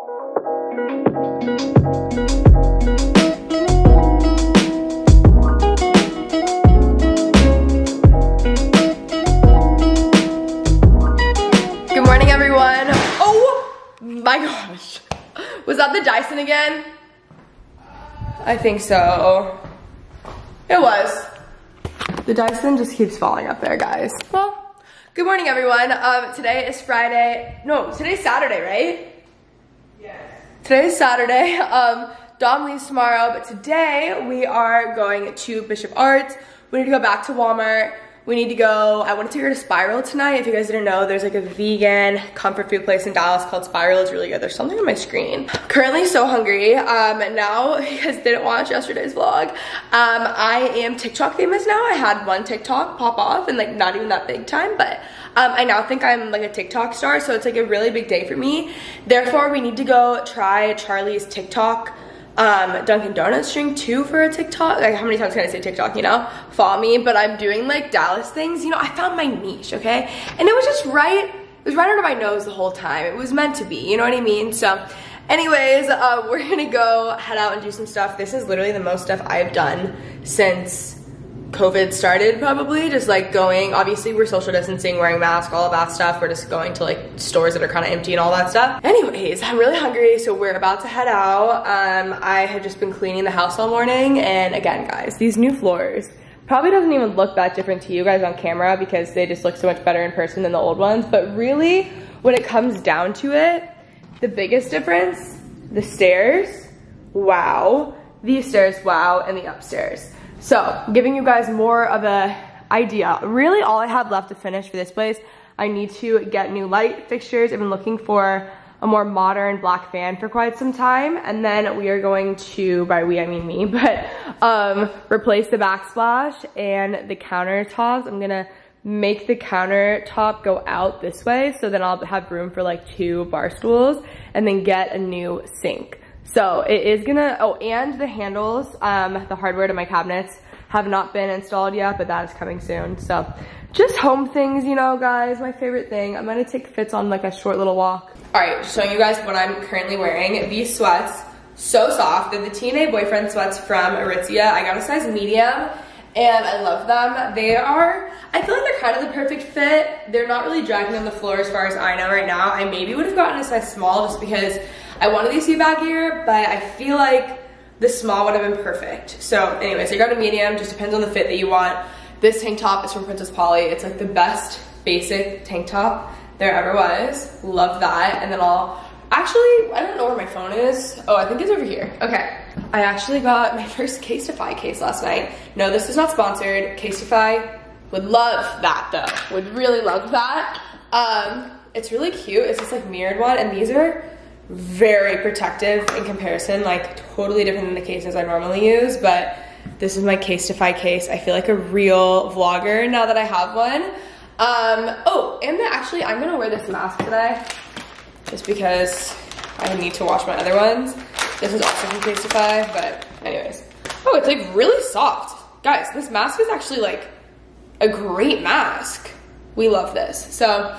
Good morning, everyone. Oh my gosh. Was that the Dyson again? I think so. It was. The Dyson just keeps falling up there, guys. Well, good morning, everyone. Um, today is Friday. No, today's Saturday, right? Today is Saturday. Um, Dom leaves tomorrow, but today we are going to Bishop Arts. We need to go back to Walmart. We need to go, I wanted to go to Spiral tonight. If you guys didn't know, there's like a vegan comfort food place in Dallas called Spiral. It's really good. There's something on my screen. Currently so hungry. Um, now, you guys didn't watch yesterday's vlog. Um, I am TikTok famous now. I had one TikTok pop off and like not even that big time, but um, I now think I'm like a TikTok star, so it's like a really big day for me. Therefore, we need to go try Charlie's TikTok um, Dunkin' Donuts drink too for a TikTok. Like, how many times can I say TikTok, you know? Follow me, but I'm doing like Dallas things. You know, I found my niche, okay? And it was just right, it was right under my nose the whole time. It was meant to be, you know what I mean? So, anyways, uh, we're gonna go head out and do some stuff. This is literally the most stuff I've done since COVID started probably just like going obviously we're social distancing wearing masks all of that stuff. We're just going to like stores that are kind of empty and all that stuff. Anyways I'm really hungry so we're about to head out. Um I have just been cleaning the house all morning and again guys these new floors probably doesn't even look that different to you guys on camera because they just look so much better in person than the old ones. But really when it comes down to it the biggest difference the stairs wow. These stairs wow and the upstairs so, giving you guys more of a idea. Really all I have left to finish for this place, I need to get new light fixtures. I've been looking for a more modern black fan for quite some time. And then we are going to, by we I mean me, but um, replace the backsplash and the countertops. I'm gonna make the countertop go out this way so then I'll have room for like two bar stools and then get a new sink. So it is gonna, oh, and the handles, um, the hardware to my cabinets have not been installed yet, but that is coming soon. So just home things, you know, guys, my favorite thing. I'm gonna take fits on like a short little walk. All right, showing you guys what I'm currently wearing. These sweats, so soft. They're the TNA boyfriend sweats from Aritzia. I got a size medium and I love them. They are, I feel like they're kind of the perfect fit. They're not really dragging on the floor as far as I know right now. I maybe would have gotten a size small just because I wanted these to be baggier, but I feel like the small would have been perfect. So anyways, I got a medium, just depends on the fit that you want. This tank top is from Princess Polly. It's like the best basic tank top there ever was. Love that. And then I'll, actually, I don't know where my phone is. Oh, I think it's over here. Okay. I actually got my first Casetify case last night. No, this is not sponsored. Casetify would love that though. Would really love that. Um, it's really cute. It's just like mirrored one and these are very protective in comparison, like totally different than the cases I normally use, but this is my Case Casetify case. I feel like a real vlogger now that I have one. Um, oh, and then actually I'm gonna wear this mask today just because I need to wash my other ones. This is also from Case Casetify, but anyways. Oh, it's like really soft. Guys, this mask is actually like a great mask. We love this. So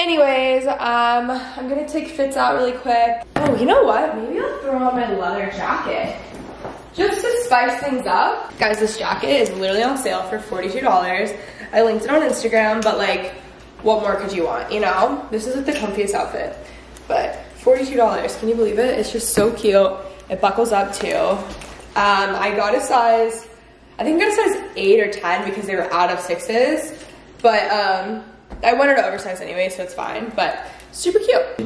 Anyways, um, I'm gonna take fits out really quick. Oh, you know what? Maybe I'll throw on my leather jacket. Just to spice things up. Guys, this jacket is literally on sale for $42. I linked it on Instagram, but like, what more could you want, you know? This is like the comfiest outfit. But $42, can you believe it? It's just so cute. It buckles up too. Um, I got a size, I think I got a size eight or 10 because they were out of sixes. But um, I wanted to oversize anyway, so it's fine, but super cute.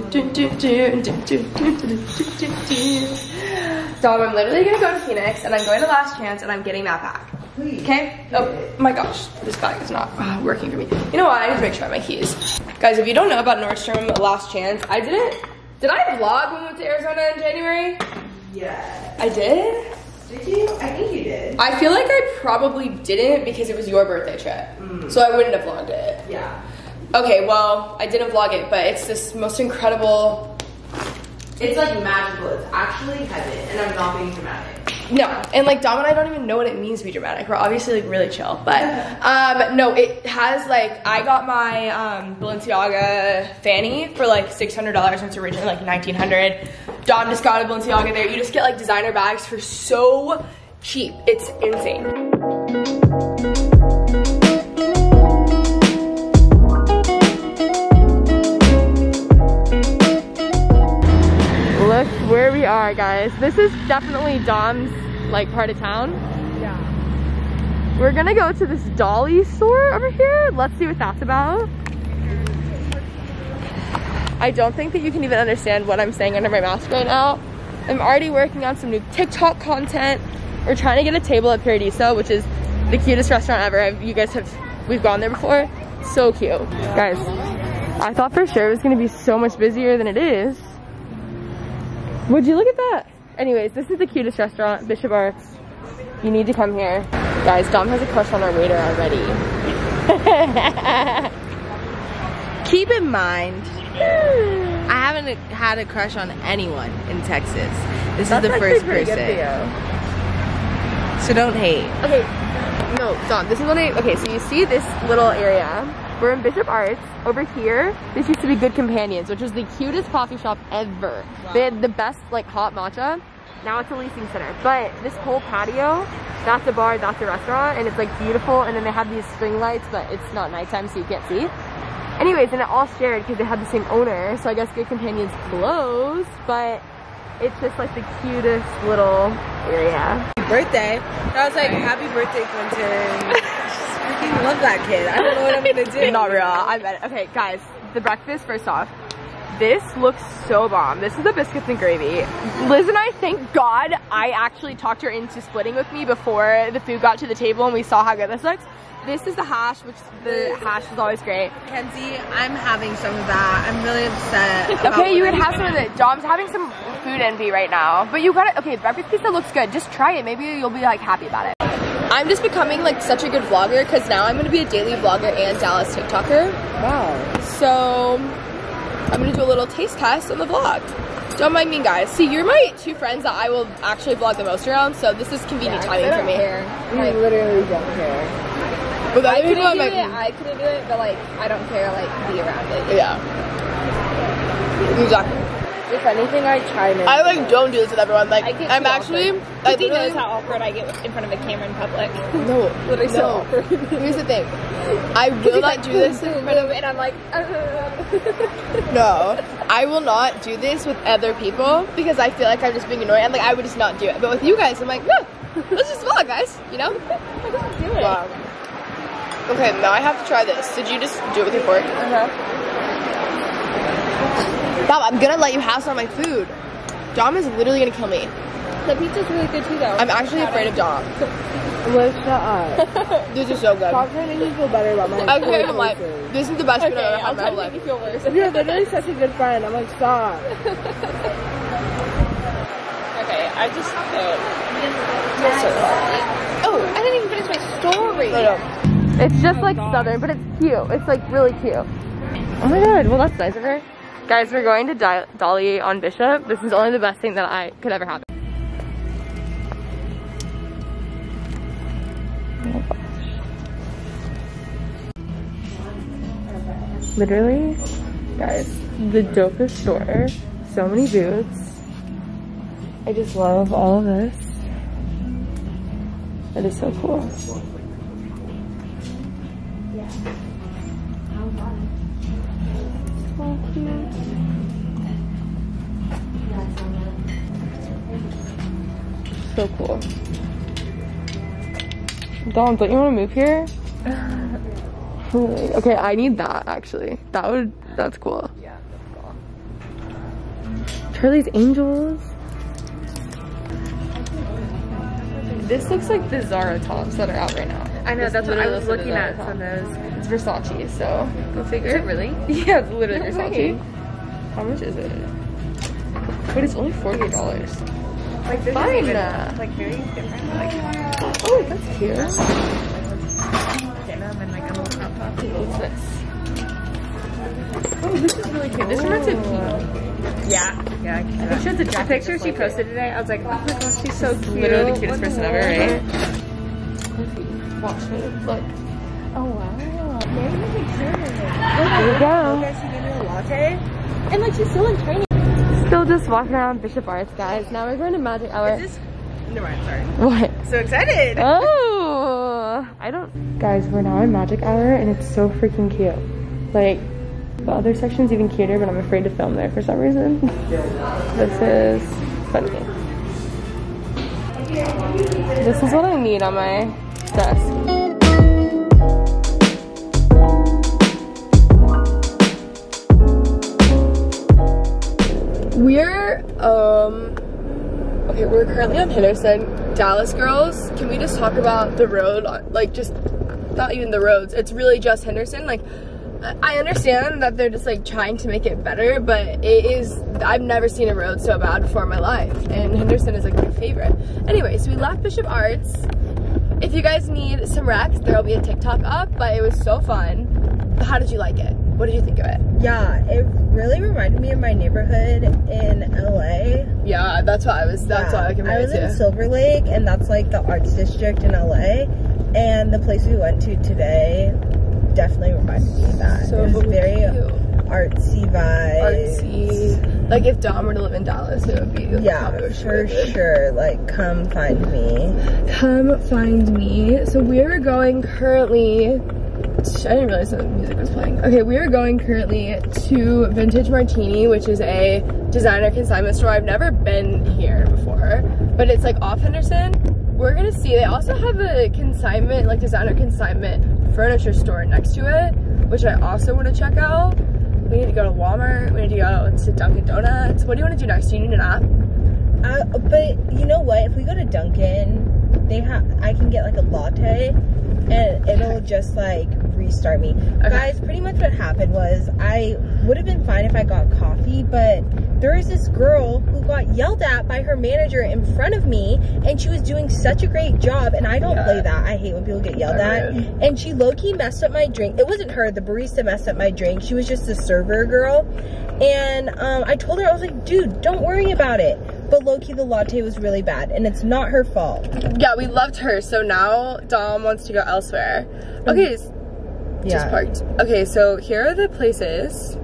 Dom, I'm literally gonna go to Phoenix and I'm going to Last Chance and I'm getting that back. Okay? Oh my gosh, this bag is not uh, working for me. You know what, I need to make sure I have my keys. Guys, if you don't know about Nordstrom Last Chance, I didn't, did I vlog when we went to Arizona in January? Yeah. I did? Did you? I think you did. I feel like I probably didn't because it was your birthday trip. Mm. So I wouldn't have vlogged it. Yeah. Okay, well, I didn't vlog it, but it's this most incredible. It's like magical. It's actually heaven, and I'm not being dramatic. No, and like Dom and I don't even know what it means to be dramatic. We're obviously like really chill, but um, no, it has like I got my um, Balenciaga fanny for like six hundred dollars, and it's originally like nineteen hundred. Dom just got a Balenciaga there. You just get like designer bags for so cheap. It's insane. Guys. This is definitely Dom's like part of town. Yeah. We're gonna go to this Dolly store over here. Let's see what that's about. I don't think that you can even understand what I'm saying under my mask right now. I'm already working on some new TikTok content. We're trying to get a table at Paradiso, which is the cutest restaurant ever. I've, you guys have, we've gone there before. So cute. Guys, I thought for sure it was gonna be so much busier than it is. Would you look at that? Anyways, this is the cutest restaurant, Bishop Arts. You need to come here. Guys, Dom has a crush on our waiter already. Keep in mind, I haven't had a crush on anyone in Texas. This is the first person. So don't hate. Okay, no, Dom, this is what I, okay, so you see this little area. We're in Bishop Arts. Over here, this used to be Good Companions, which was the cutest coffee shop ever. They had the best, like, hot matcha. Now it's a leasing center. But this whole patio, that's a bar, that's a restaurant, and it's, like, beautiful. And then they have these string lights, but it's not nighttime, so you can't see. Anyways, and it all shared because they had the same owner. So I guess Good Companions closed, but it's just, like, the cutest little area. Birthday. I was like, happy birthday, Quentin. freaking love that kid. I don't know what I'm gonna do. Not real. I bet. Okay, guys, the breakfast first off. This looks so bomb. This is the biscuits and gravy. Liz and I, thank God, I actually talked her into splitting with me before the food got to the table and we saw how good this looks. This is the hash, which the hash is always great. Kenzie, I'm having some of that. I'm really upset. Okay, you what can have some of it. Dom's having some food envy right now, but you got it. Okay, breakfast pizza looks good. Just try it. Maybe you'll be like happy about it. I'm just becoming like such a good vlogger because now I'm gonna be a daily vlogger and Dallas TikToker. Wow. So I'm gonna do a little taste test on the vlog. Don't mind me, guys. See, you're my two friends that I will actually vlog the most around, so this is convenient timing for me. Care. We literally don't care. With I couldn't do it. I couldn't do it, but like I don't care. Like be around it. Yeah. Exactly. If anything, I try in. I like don't do this with everyone. Like I'm actually. awkward. I He knows how awkward I get in front of a camera in public. No, Literally so awkward. Here's the thing. I will not do this in front of and I'm like, No, I will not do this with other people because I feel like I'm just being annoying and like I would just not do it. But with you guys, I'm like, no, let's just vlog, guys. You know? I just do it. Wow. Okay, now I have to try this. Did you just do it with your fork? Uh-huh. Bob, I'm gonna let you have some of my food. Dom is literally gonna kill me. The pizza's really good too, though. I'm actually afraid of Dom. Liz, shut up. This is so good. Stop trying to make me feel better about my I can't even lie. choices. This is the best food okay, I've ever had I'll in my try whole to make life. you feel worse. You're literally such a good friend. I'm like, stop. Okay, I just. Uh, oh, I didn't even finish my story. It's just like southern, but it's cute. It's like really cute. Oh my god, well that's nice of her. Guys, we're going to Dolly on Bishop. This is only the best thing that I could ever happen. Literally, guys, the dopest store. So many boots. I just love all of this. It is so cool. So cool. Dom, don't you want to move here? Okay, I need that actually. That would, that's cool. Yeah, Charlie's Angels. This looks like the Zara tops that are out right now. I know, that's what I was looking at some of those. It's Versace, so go figure. really? Yeah, it's literally No Versace. way. How much is it? But it's only forty dollars. Like, this Fine. even, like, very different. Like, Oh, that's cute. denim and, like, a little crop top. What's this? Oh, this is really cute. This reminds me of. Yeah. Yeah, I can see think that. she has a The picture she posted today, I was like, oh my gosh, she's so cute. Literally the cutest person ever, right? Watch me. Look. Oh, wow. Maybe make sure. There you go. Guys, she gave me a latte. And like she's still in training. still just walking around Bishop Arts, guys. Now we're going to Magic Hour. Is this? Never mind, sorry. What? So excited. Oh, I don't. Guys, we're now in Magic Hour and it's so freaking cute. Like, the other section's even cuter, but I'm afraid to film there for some reason. This is funny. This is what I need on my desk. We're, um, okay, we're currently on Henderson. Dallas girls, can we just talk about the road? Like, just not even the roads. It's really just Henderson. Like, I understand that they're just like trying to make it better, but it is, I've never seen a road so bad before in my life. And Henderson is like my favorite. Anyway, so we left Bishop Arts. If you guys need some recs, there'll be a TikTok up, but it was so fun. How did you like it? What did you think of it? Yeah, it really reminded me of my neighborhood in LA. Yeah, that's what I was, that's yeah. what I can remember. I was relate in. Silver Lake, and that's like the arts district in LA. And the place we went to today definitely reminded me of that. So it was very cute. Artsy vibes. artsy. Like if Dom were to live in Dallas, it would be Yeah, for sure. Like, come find me. Come find me. So we're going currently. I didn't realize that the music was playing. Okay, we are going currently to Vintage Martini, which is a designer consignment store. I've never been here before, but it's like off Henderson. We're gonna see. They also have a consignment, like designer consignment furniture store next to it, which I also want to check out. We need to go to Walmart. We need to go to Dunkin' Donuts. What do you want to do next? Do you need an app? Uh, but you know what? If we go to Dunkin', they have I can get like a latte, and it'll just like restart me. Guys, pretty much what happened was I would have been fine if I got coffee, but there is this girl who got yelled at by her manager in front of me, and she was doing such a great job. And I don't Yeah. play that. I hate when people get yelled I at. And she low key messed up my drink. It wasn't her. The barista messed up my drink. She was just the server girl. And um, I told her I was like, dude, don't worry about it. But low key, the latte was really bad, and it's not her fault. Yeah, we loved her. So now Dom wants to go elsewhere. Okay, s- just parked. Okay, so here are the places.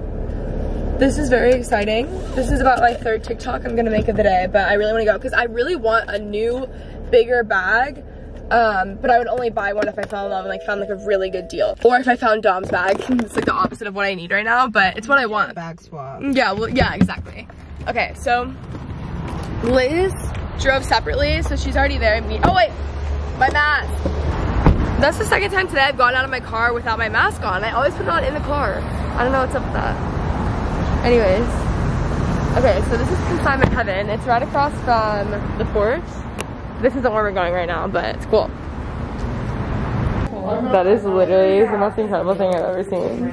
This is very exciting. This is about my third TikTok I'm gonna make of the day, but I really wanna go because I really want a new, bigger bag. Um, but I would only buy one if I fell in love and like found like a really good deal. Or if I found Dom's bag. It's like the opposite of what I need right now, but it's what I want. Bag swap. Yeah, well, yeah, exactly. Okay, so Liz drove separately, so she's already there. Me oh wait, my mask. That's the second time today I've gone out of my car without my mask on. I always put it on in the car. I don't know what's up with that. Anyways, okay, so this is Consignment Heaven. It's right across from the porch. This isn't where we're going right now, but it's cool. That is literally the most incredible thing I've ever seen.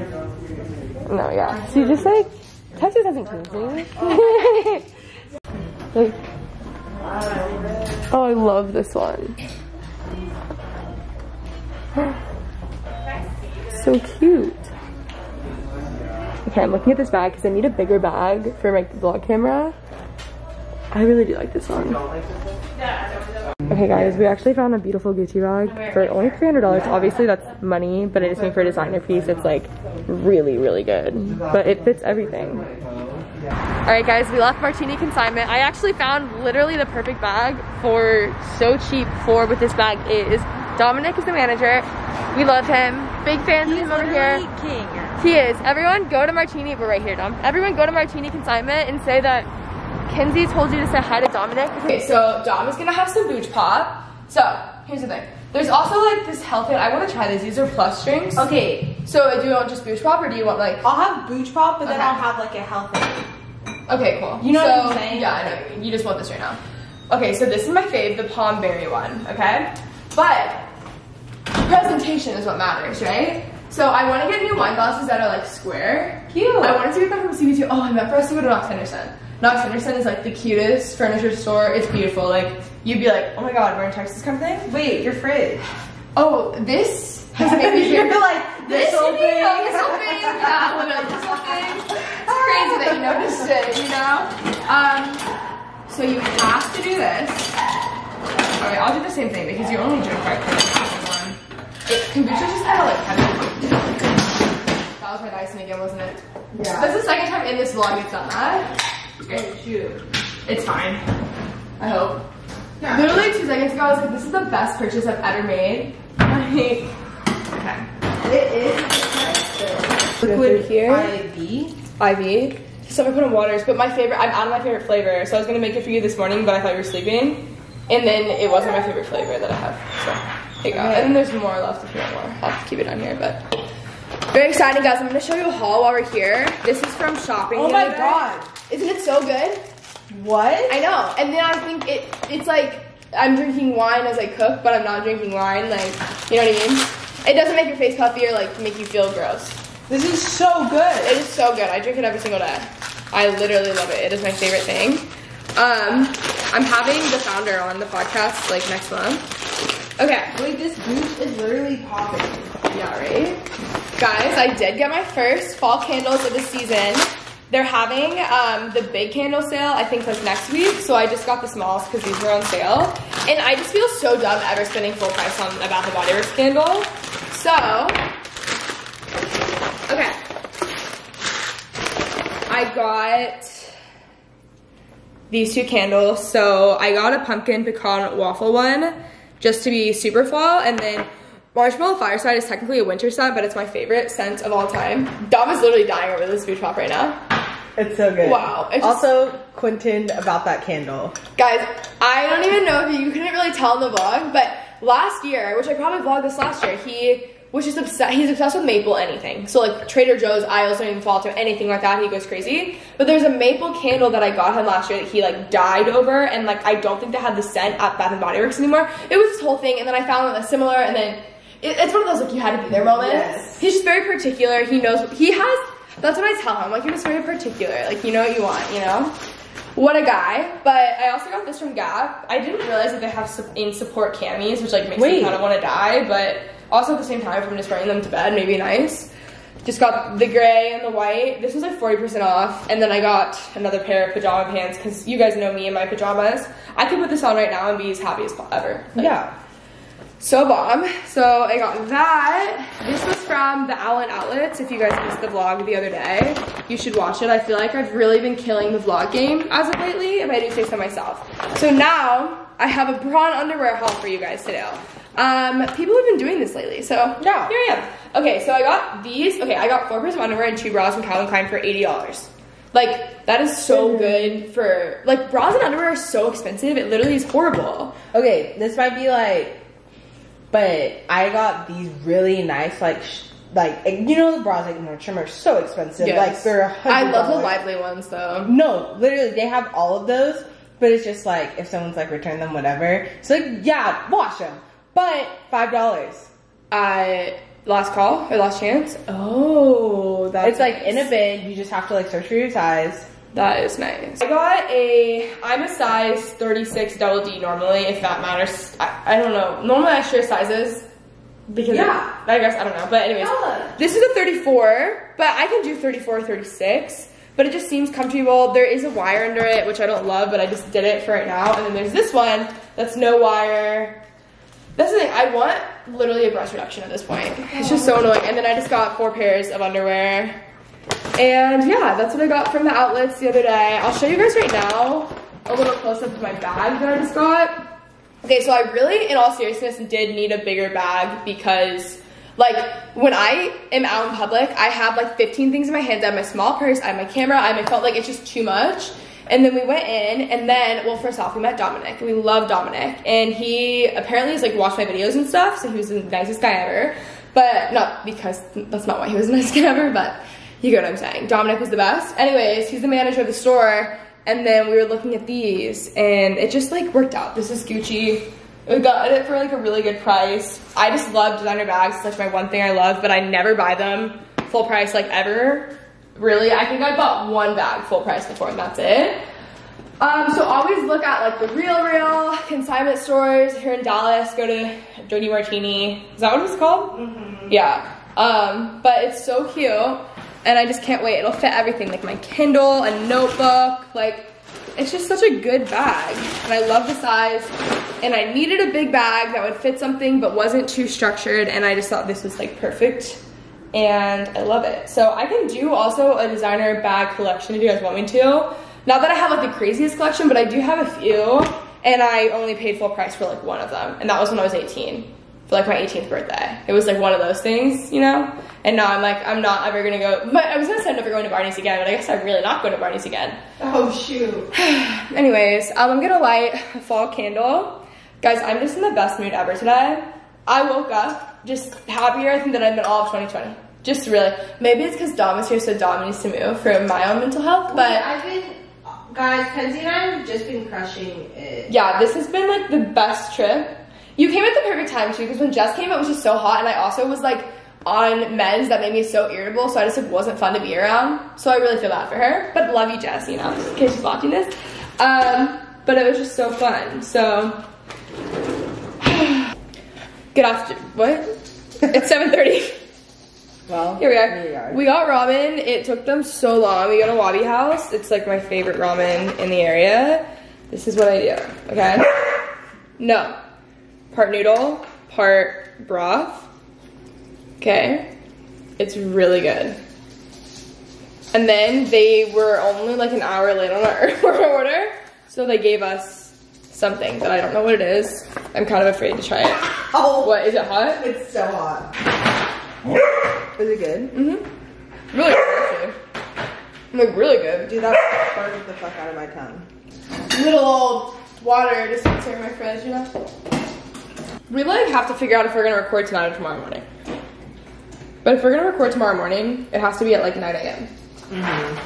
No, yeah. See, just like, Texas hasn't changed me. like, oh, I love this one. so cute. Okay, I'm looking at this bag because I need a bigger bag for my vlog camera. I really do like this one. Okay guys, we actually found a beautiful Gucci bag for only $300. Obviously that's money, but I just think for a designer piece, it's like really, really good. But it fits everything. All right guys, we left Martini Consignment. I actually found literally the perfect bag for so cheap for what this bag is. Dominic is the manager. We love him. Big fans of him over here. king. He is. Everyone go to Martini, we're right here, Dom. Everyone go to Martini Consignment and say that Kenzie told you to say hi to Dominic. Okay, so Dom is gonna have some booch pop. So, here's the thing. There's also like this healthy, I wanna try these. These are plus drinks. Okay, So do you want just booch pop or do you want like, I'll have booch pop, but then Okay. I'll have like a healthy. okay, cool. You know so, what I'm saying? Yeah, I know. you. You just want this right now. Okay, so this is my fave, the palm berry one, okay? But presentation is what matters, right? So I want to get new wine glasses that are like square. Cute. I wanted to get them from CB2. Oh, I meant for us to go to Knox Henderson. Knox Henderson is like the cutest furniture store. It's beautiful. Like you'd be like, oh my god, we're in Texas kind of thing. Wait, your fridge. Oh, this has made me You're like this this whole thing. This whole thing. Yeah, this whole thing. It's crazy that you noticed it. You know. Um. So you have to do this. All right, I'll do the same thing because you only drink right for one. It, kombucha's just kind of like heavy. That was my Dyson again, wasn't it? Yeah. That's the second time in this vlog it's done that. Okay, shoot. It's fine. I hope. Yeah. Literally two seconds ago, I was like, this is the best purchase I've ever made. Like, okay. It is liquid here. IV. IV. So I put in waters, but my favorite, I'm out of my favorite flavor. So I was gonna make it for you this morning, but I thought you were sleeping. And then it wasn't my favorite flavor that I have. So here you go. And then there's more left if you want more. I'll have to keep it on here, but. Very exciting, guys. I'm gonna show you a haul while we're here. This is from shopping. Oh my other god. Isn't it so good? What? I know. And then I think it it's like I'm drinking wine as I cook, but I'm not drinking wine. Like, you know what I mean? It doesn't make your face puffy or like make you feel gross. This is so good. It is so good. I drink it every single day. I literally love it. It is my favorite thing. Um, I'm having the founder on the podcast like next month. Okay. Wait, this juice is literally popping. Yeah, right? Guys, I did get my first fall candles of the season. They're having um, the big candle sale, I think like next week. So I just got the smalls because these were on sale. And I just feel so dumb ever spending full price on a Bath and Body Works candle. So, okay. I got these two candles. So I got a pumpkin pecan waffle one just to be super fall. And then marshmallow fireside is technically a winter scent, but it's my favorite scent of all time. Dom is literally dying over this booch pop right now. It's so good. Wow, just- also, Quentin about that candle. Guys, I don't even know if you, you couldn't really tell in the vlog, but last year, which I probably vlogged this last year, he was is obsessed. He's obsessed with maple anything. So like Trader Joe's aisles don't even fall to anything like that. He goes crazy. But there's a maple candle that I got him last year that he like died over, and like I don't think they had the scent at Bath and Body Works anymore. It was this whole thing, and then I found a similar, and then it, it's one of those like you had to be there moments. Yes. He's just very particular. He knows he has. That's what I tell him. Like you're just very particular. Like you know what you want. You know. What a guy. But I also got this from Gap. I didn't realize that they have in support camis, which like makes me kind of want to die. But also at the same time, if I'm just wearing them to bed, maybe nice. Just got the gray and the white. This was like 40% off. And then I got another pair of pajama pants because you guys know me and my pajamas. I could put this on right now and be as happy as ever. Like, yeah. so bomb. So I got that. This was from the Allen Outlets. If you guys missed the vlog the other day, you should watch it. I feel like I've really been killing the vlog game as of lately, if I do say so myself. So now I have a bra and underwear haul for you guys today. Um, people have been doing this lately, so Yeah. here I am. Okay, so I got these. Okay, I got four pairs of underwear and two bras from Calvin Klein for eighty dollars. Like that is so good for like bras and underwear are so expensive. It literally is horrible. Okay, this might be like, but I got these really nice, like, sh- like you know the bras like Nordstrom are so expensive. Like they're. I love the lively ones though. No, literally, they have all of those, but it's just like if someone's like return them, whatever. It's like yeah, wash them, but five dollars. I last call or last chance. Oh, that's It's like in a bin. You just have to like search for your size. That is nice. I got a. I'm a size 36 double D normally, if that matters. I, I don't know. Normally I share sizes because Yeah. I guess I don't know. But anyways, Yeah. this is a 34, but I can do 34 or 36. But it just seems comfortable. There is a wire under it, which I don't love, but I just did it for right now. And then there's this one that's no wire. That's the thing. I want literally a breast reduction at this point. It's just so annoying. And then I just got four pairs of underwear. And yeah, that's what I got from the outlets the other day. I'll show you guys right now a little close up of my bag that I just got. Okay, so I really, in all seriousness, did need a bigger bag because, like, when I am out in public, I have like 15 things in my hands. I have my small purse, I have my camera, I phone. Like, it's just too much. And then we went in, and then, well, first off, we met Dominic, we love Dominic. And he apparently has like watched my videos and stuff, so he was the nicest guy ever. But not because that's not why he was the nicest guy ever, but you get what I'm saying. Dominic was the best. Anyways, he's the manager of the store, and then we were looking at these, and it just like worked out. This is Gucci. We got it for like a really good price. I just love designer bags. It's like my one thing I love, but I never buy them full price like ever. Really, I think I bought one bag full price before, and that's it. Um, so always look at like the Real Real consignment stores here in Dallas. Go to Jody Martini. Is that what it's called? Yeah. Um, but it's so cute, and I just can't wait. It'll fit everything, like my Kindle, a notebook, like it's just such a good bag, and I love the size. And I needed a big bag that would fit something but wasn't too structured, and I just thought this was like perfect. And I love it. So I can do also a designer bag collection if you guys want me to. Not that I have like the craziest collection, but I do have a few, and I only paid full price for like one of them, and that was when I was 18 for like my 18th birthday. It was like one of those things, you know? And now I'm like, I'm not ever gonna go, but I was gonna say I'm never going to Barney's again, but I guess I'm really not going to Barney's again. Oh shoot. Anyways, um, I'm gonna light a fall candle. Guys, I'm just in the best mood ever today. I woke up just happier, I think, than I've been all of 2020. Just really. Maybe it's because Dom is here, so Dom needs to move for my own mental health, but I've been, guys, Kenzie and I have just been crushing it. yeah, this has been like the best trip. You came at the perfect time too, because when Jess came, it was just so hot, and I also was like on meds that made me so irritable, so I just like wasn't fun to be around. So I really feel bad for her, but love you, Jess. You know, in case she's watching this. Um, but it was just so fun. So good after what? It's 7:30. Well, Here we are. Here we are. We got ramen. It took them so long. We got a Wabi House. It's like my favorite ramen in the area. This is what I do. Okay. No. Part noodle, part broth. Okay. It's really good. And then they were only like an hour late on our order, so they gave us something that I don't know what it is. I'm kind of afraid to try it. Oh, What is it hot? it's so hot. Is it good? Mm-hmm. Really good. Like really good. Dude, that burnt the fuck out of my tongue. little old water dispenser in my fridge, you know? We like have to figure out if we're gonna record tonight or tomorrow morning. But if we're gonna record tomorrow morning, it has to be at like 9 a.m. Mm-hmm.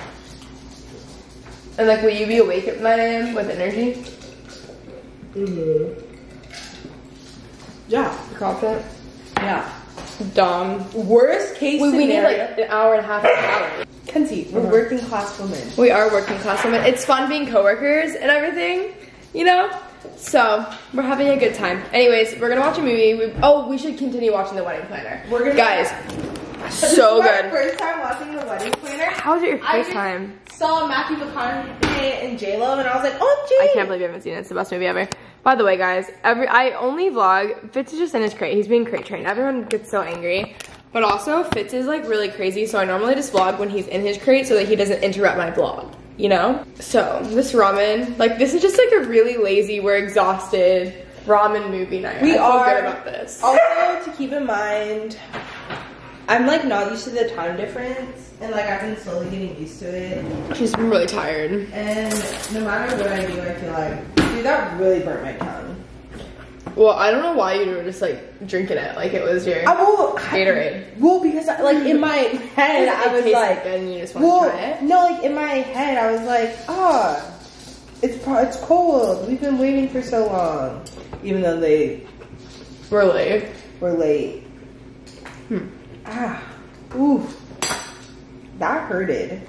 And like, will you be awake at 9 a.m. with energy? Mm-hmm. Yeah. You confident? Yeah. Dumb. Worst case We, we need scenario. like an hour and a half. An hour. Kenzie, we're Uh-huh. working class women. We are working class women. It's fun being coworkers and everything, you know? So, we're having a good time. Anyways, we're gonna watch a movie. We, oh, we should continue watching The Wedding Planner. We're gonna- Guys, So This so is my good. First time watching the wedding planner. How was it your I first just time? Saw Matthew McConaughey and J Lo, and I was like, "Oh, I can't believe you haven't seen it. It's the best movie ever. By the way, guys, every I only vlog. Fitz is just in his crate. He's being crate trained. Everyone gets so angry. But also, Fitz is like really crazy, so I normally just vlog when he's in his crate so that he doesn't interrupt my vlog. You know? So, this ramen, like, this is just like a really lazy, we're exhausted ramen movie night. We I are- good about this. Also, to keep in mind, I'm like not used to the time difference, and like I've been slowly getting used to it. She's really tired. And no matter what I do, I feel like, dude, that really burnt my tongue. Well, I don't know why you were just like drinking it like it was your I will Gatorade. Well, because I, like in my head, I was like, good and you just want well, to try it. no, like in my head, I was like, ah, it's pro- it's cold. We've been waiting for so long, even though they Really? were late. Hmm. Ah, ooh, that hurted.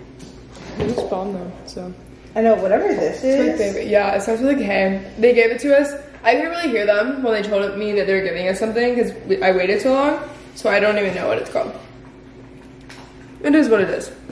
It's bomb though, so. I know whatever this It's my is. favorite. Yeah, it starts with a K. They gave it to us. I didn't really hear them when they told me that they were giving us something because I waited so long, so I don't even know what it's called. It is what it is.